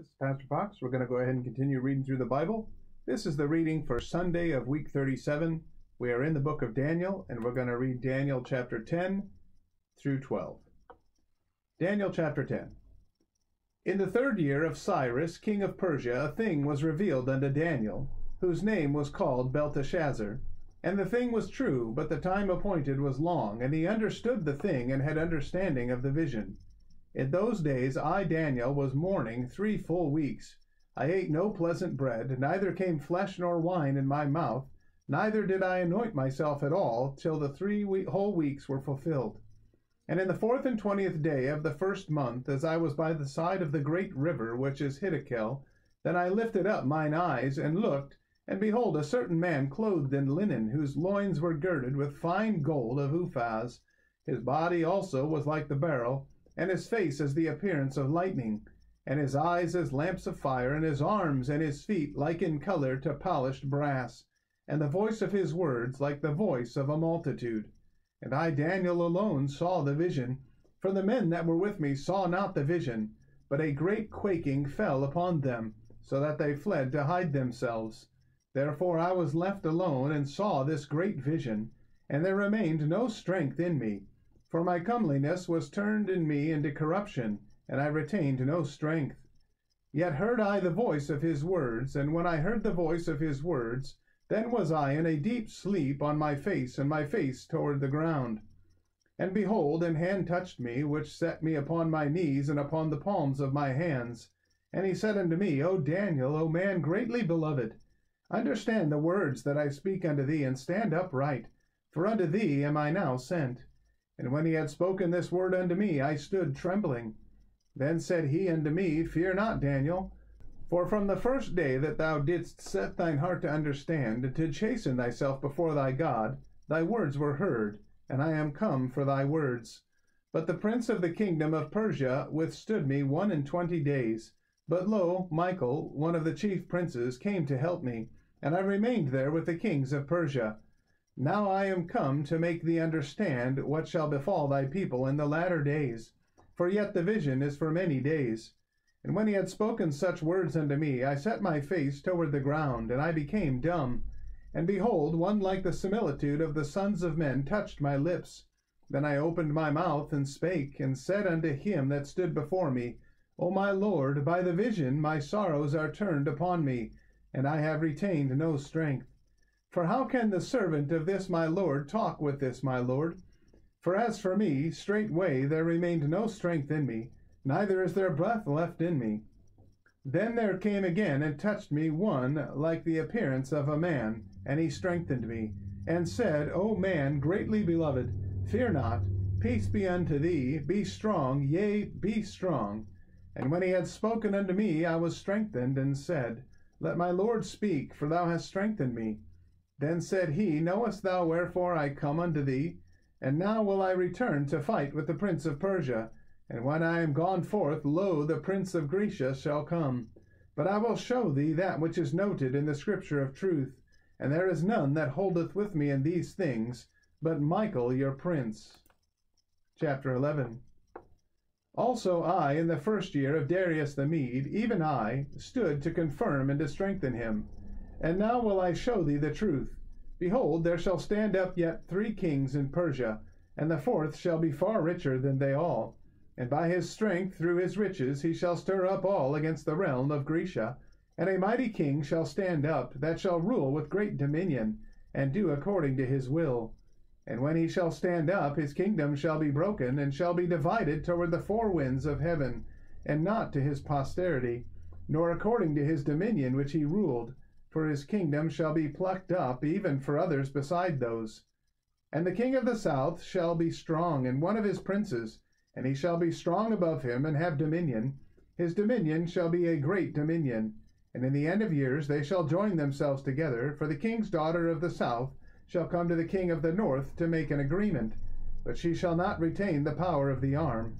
This is Pastor Fox. We're going to go ahead and continue reading through the Bible. This is the reading for Sunday of week 37. We are in the book of Daniel, and we're going to read Daniel chapter 10 through 12. Daniel chapter 10. In the third year of Cyrus, king of Persia, a thing was revealed unto Daniel, whose name was called Belteshazzar. And the thing was true, but the time appointed was long, and he understood the thing and had understanding of the vision. In those days I Daniel was mourning three full weeks. I ate no pleasant bread, neither came flesh nor wine in my mouth, neither did I anoint myself at all, till the three whole weeks were fulfilled. And in the fourth and twentieth day of the first month, as I was by the side of the great river which is Hiddekel, then I lifted up mine eyes, and looked, and behold a certain man clothed in linen, whose loins were girded with fine gold of Uphaz. His body also was like the beryl, and his face as the appearance of lightning, and his eyes as lamps of fire, and his arms and his feet like in color to polished brass, and the voice of his words like the voice of a multitude. And I Daniel alone saw the vision, for the men that were with me saw not the vision, but a great quaking fell upon them, so that they fled to hide themselves. Therefore I was left alone, and saw this great vision, and there remained no strength in me. For my comeliness was turned in me into corruption, and I retained no strength. Yet heard I the voice of his words, and when I heard the voice of his words, then was I in a deep sleep on my face, and my face toward the ground. And behold, an hand touched me, which set me upon my knees and upon the palms of my hands. And he said unto me, O Daniel, O man greatly beloved, understand the words that I speak unto thee, and stand upright, for unto thee am I now sent. And when he had spoken this word unto me, I stood trembling. Then said he unto me, Fear not, Daniel, for from the first day that thou didst set thine heart to understand, to chasten thyself before thy God, thy words were heard, and I am come for thy words. But the prince of the kingdom of Persia withstood me one and twenty days. But lo, Michael, one of the chief princes, came to help me, and I remained there with the kings of Persia. Now I am come to make thee understand what shall befall thy people in the latter days. For yet the vision is for many days. And when he had spoken such words unto me, I set my face toward the ground, and I became dumb. And behold, one like the similitude of the sons of men touched my lips. Then I opened my mouth and spake, and said unto him that stood before me, O my Lord, by the vision my sorrows are turned upon me, and I have retained no strength. For how can the servant of this my lord talk with this my lord? For as for me, straightway there remained no strength in me, neither is there breath left in me. Then there came again and touched me one like the appearance of a man, and he strengthened me, and said, O man greatly beloved, fear not, peace be unto thee, be strong, yea, be strong. And when he had spoken unto me, I was strengthened, and said, Let my Lord speak, for thou hast strengthened me. Then said he, Knowest thou wherefore I come unto thee? And now will I return to fight with the prince of Persia. And when I am gone forth, lo, the prince of Grecia shall come. But I will show thee that which is noted in the scripture of truth. And there is none that holdeth with me in these things, but Michael your prince. Chapter 11 Also I, in the first year of Darius the Mede, even I, stood to confirm and to strengthen him. And now will I show thee the truth. Behold, there shall stand up yet three kings in Persia, and the fourth shall be far richer than they all. And by his strength through his riches he shall stir up all against the realm of Grecia. And a mighty king shall stand up, that shall rule with great dominion, and do according to his will. And when he shall stand up, his kingdom shall be broken, and shall be divided toward the four winds of heaven, and not to his posterity, nor according to his dominion which he ruled for his kingdom shall be plucked up, even for others beside those. And the king of the south shall be strong, and one of his princes, and he shall be strong above him, and have dominion. His dominion shall be a great dominion. And in the end of years they shall join themselves together, for the king's daughter of the south shall come to the king of the north to make an agreement. But she shall not retain the power of the arm.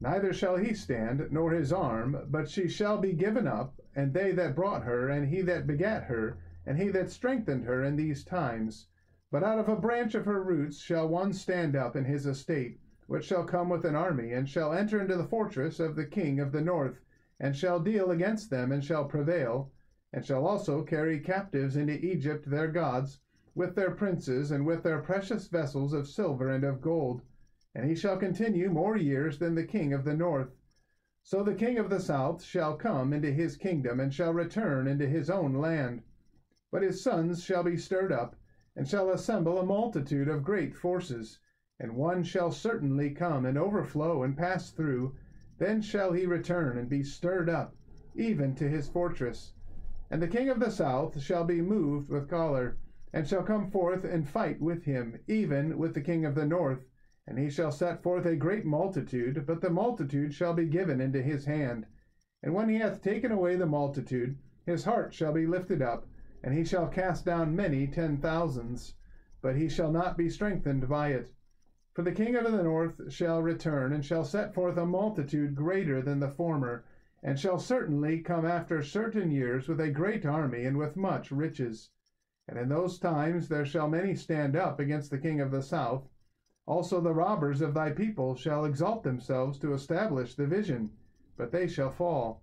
Neither shall he stand, nor his arm, but she shall be given up, and they that brought her, and he that begat her, and he that strengthened her in these times. But out of a branch of her roots shall one stand up in his estate, which shall come with an army, and shall enter into the fortress of the king of the north, and shall deal against them, and shall prevail, and shall also carry captives into Egypt their gods, with their princes, and with their precious vessels of silver and of gold. And he shall continue more years than the king of the north. So the king of the south shall come into his kingdom, and shall return into his own land. But his sons shall be stirred up, and shall assemble a multitude of great forces. And one shall certainly come, and overflow, and pass through. Then shall he return, and be stirred up, even to his fortress. And the king of the south shall be moved with choler and shall come forth and fight with him, even with the king of the north. And he shall set forth a great multitude, but the multitude shall be given into his hand. And when he hath taken away the multitude, his heart shall be lifted up, and he shall cast down many ten thousands, but he shall not be strengthened by it. For the king of the north shall return, and shall set forth a multitude greater than the former, and shall certainly come after certain years with a great army and with much riches. And in those times there shall many stand up against the king of the south. Also the robbers of thy people shall exalt themselves to establish the vision, but they shall fall.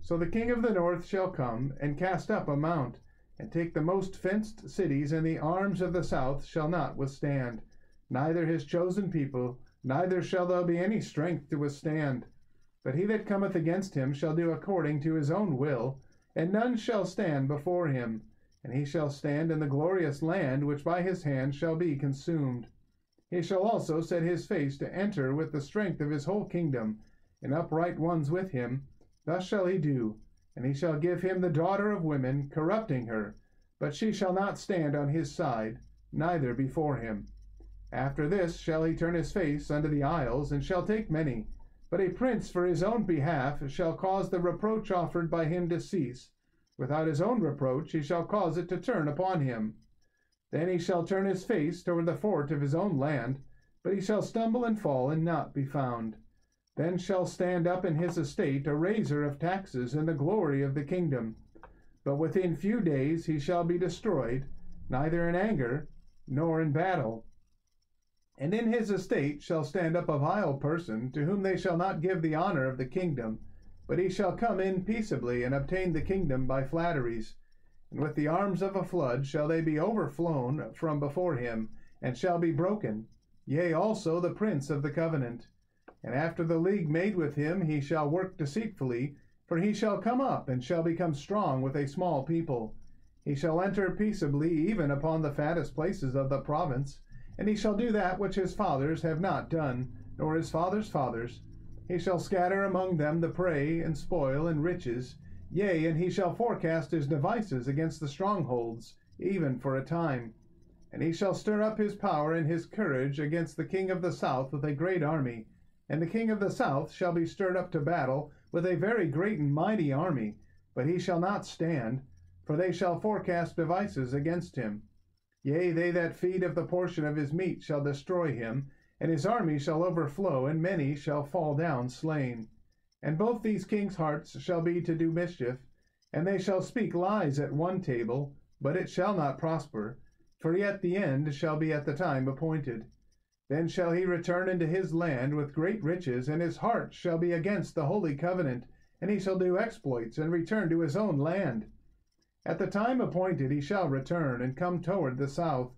So the king of the north shall come, and cast up a mount, and take the most fenced cities, and the arms of the south shall not withstand, neither his chosen people, neither shall there be any strength to withstand. But he that cometh against him shall do according to his own will, and none shall stand before him and he shall stand in the glorious land which by his hand shall be consumed. He shall also set his face to enter with the strength of his whole kingdom, and upright ones with him. Thus shall he do, and he shall give him the daughter of women, corrupting her, but she shall not stand on his side, neither before him. After this shall he turn his face unto the isles, and shall take many. But a prince for his own behalf shall cause the reproach offered by him to cease, Without his own reproach he shall cause it to turn upon him. Then he shall turn his face toward the fort of his own land, but he shall stumble and fall and not be found. Then shall stand up in his estate a raiser of taxes in the glory of the kingdom. But within few days he shall be destroyed, neither in anger nor in battle. And in his estate shall stand up a vile person, to whom they shall not give the honor of the kingdom, but he shall come in peaceably, and obtain the kingdom by flatteries. And with the arms of a flood shall they be overflown from before him, and shall be broken, yea, also the prince of the covenant. And after the league made with him, he shall work deceitfully, for he shall come up, and shall become strong with a small people. He shall enter peaceably even upon the fattest places of the province, and he shall do that which his fathers have not done, nor his fathers' fathers, he shall scatter among them the prey, and spoil, and riches. Yea, and he shall forecast his devices against the strongholds, even for a time. And he shall stir up his power and his courage against the king of the south with a great army. And the king of the south shall be stirred up to battle with a very great and mighty army. But he shall not stand, for they shall forecast devices against him. Yea, they that feed of the portion of his meat shall destroy him, and his army shall overflow, and many shall fall down slain. And both these kings' hearts shall be to do mischief, and they shall speak lies at one table, but it shall not prosper, for yet the end shall be at the time appointed. Then shall he return into his land with great riches, and his heart shall be against the holy covenant, and he shall do exploits, and return to his own land. At the time appointed he shall return, and come toward the south,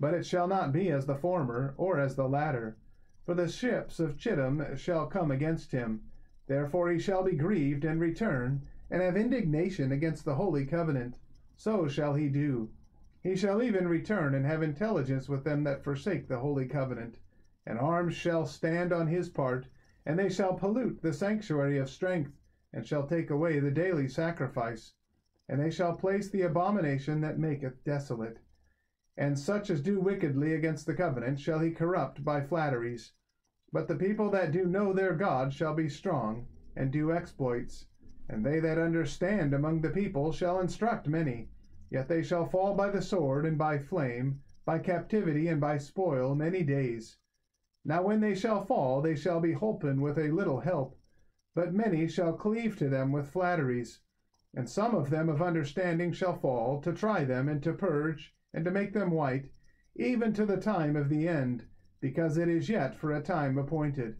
but it shall not be as the former, or as the latter. For the ships of Chittim shall come against him. Therefore he shall be grieved, and return, and have indignation against the holy covenant. So shall he do. He shall even return, and have intelligence with them that forsake the holy covenant. And arms shall stand on his part, and they shall pollute the sanctuary of strength, and shall take away the daily sacrifice. And they shall place the abomination that maketh desolate and such as do wickedly against the covenant shall he corrupt by flatteries. But the people that do know their God shall be strong, and do exploits. And they that understand among the people shall instruct many. Yet they shall fall by the sword, and by flame, by captivity, and by spoil, many days. Now when they shall fall, they shall be holpen with a little help. But many shall cleave to them with flatteries. And some of them of understanding shall fall, to try them, and to purge, and to make them white, even to the time of the end, because it is yet for a time appointed.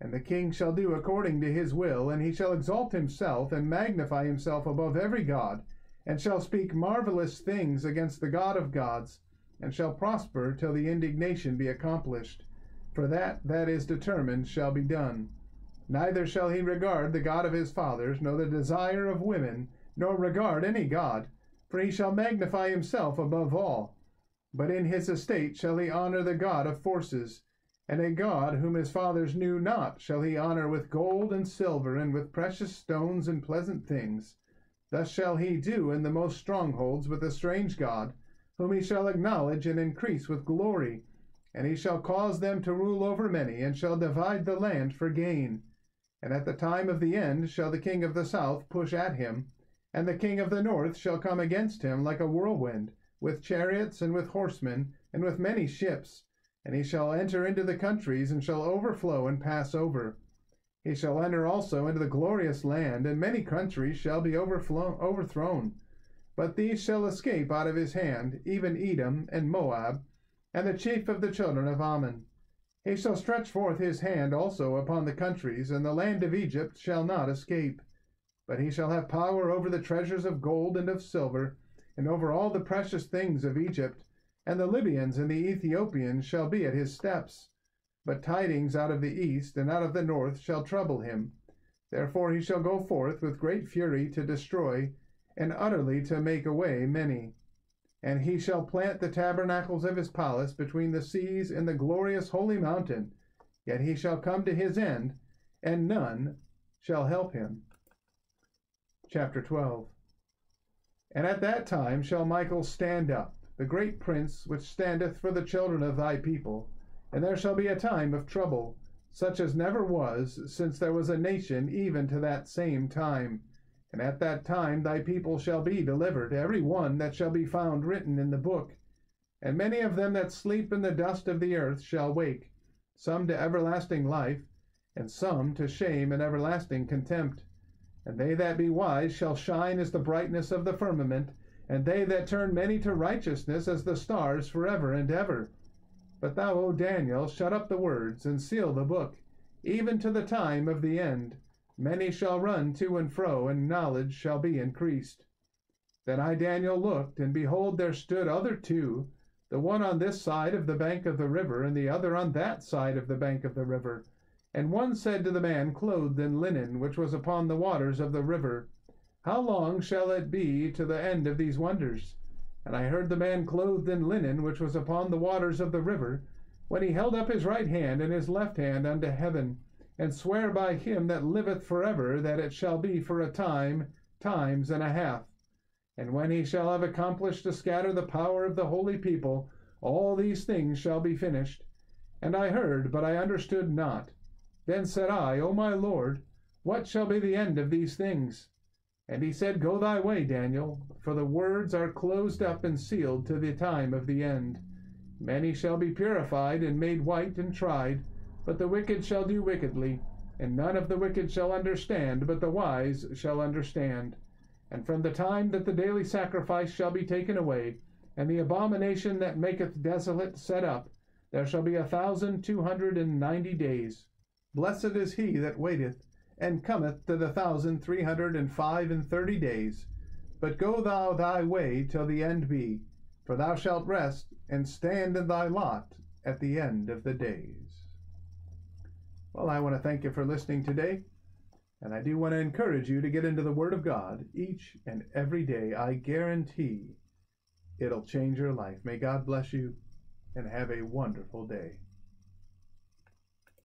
And the king shall do according to his will, and he shall exalt himself and magnify himself above every god, and shall speak marvelous things against the God of gods, and shall prosper till the indignation be accomplished. For that that is determined shall be done. Neither shall he regard the God of his fathers, nor the desire of women, nor regard any God, for he shall magnify himself above all. But in his estate shall he honor the God of forces and a God whom his fathers knew not shall he honor with gold and silver, and with precious stones and pleasant things. Thus shall he do in the most strongholds with a strange God, whom he shall acknowledge and increase with glory. And he shall cause them to rule over many, and shall divide the land for gain. And at the time of the end shall the king of the south push at him, and the king of the north shall come against him like a whirlwind, with chariots and with horsemen, and with many ships and he shall enter into the countries, and shall overflow and pass over. He shall enter also into the glorious land, and many countries shall be overthrown. But these shall escape out of his hand, even Edom and Moab, and the chief of the children of Ammon. He shall stretch forth his hand also upon the countries, and the land of Egypt shall not escape. But he shall have power over the treasures of gold and of silver, and over all the precious things of Egypt, and the Libyans and the Ethiopians shall be at his steps. But tidings out of the east and out of the north shall trouble him. Therefore he shall go forth with great fury to destroy, and utterly to make away many. And he shall plant the tabernacles of his palace between the seas and the glorious holy mountain. Yet he shall come to his end, and none shall help him. Chapter 12 And at that time shall Michael stand up the great prince which standeth for the children of thy people. And there shall be a time of trouble, such as never was since there was a nation even to that same time. And at that time thy people shall be delivered, every one that shall be found written in the book. And many of them that sleep in the dust of the earth shall wake, some to everlasting life, and some to shame and everlasting contempt. And they that be wise shall shine as the brightness of the firmament, and they that turn many to righteousness as the stars forever and ever. But thou, O Daniel, shut up the words, and seal the book, even to the time of the end. Many shall run to and fro, and knowledge shall be increased. Then I, Daniel, looked, and behold, there stood other two, the one on this side of the bank of the river, and the other on that side of the bank of the river. And one said to the man clothed in linen, which was upon the waters of the river, how long shall it be to the end of these wonders? And I heard the man clothed in linen, which was upon the waters of the river, when he held up his right hand and his left hand unto heaven, and sware by him that liveth for ever, that it shall be for a time, times and a half. And when he shall have accomplished to scatter the power of the holy people, all these things shall be finished. And I heard, but I understood not. Then said I, O my Lord, what shall be the end of these things? And he said, Go thy way, Daniel, for the words are closed up and sealed to the time of the end. Many shall be purified and made white and tried, but the wicked shall do wickedly, and none of the wicked shall understand, but the wise shall understand. And from the time that the daily sacrifice shall be taken away, and the abomination that maketh desolate set up, there shall be a thousand two hundred and ninety days. Blessed is he that waiteth and cometh to the thousand three hundred and five and thirty days. But go thou thy way till the end be, for thou shalt rest and stand in thy lot at the end of the days. Well, I want to thank you for listening today, and I do want to encourage you to get into the Word of God each and every day. I guarantee it'll change your life. May God bless you, and have a wonderful day.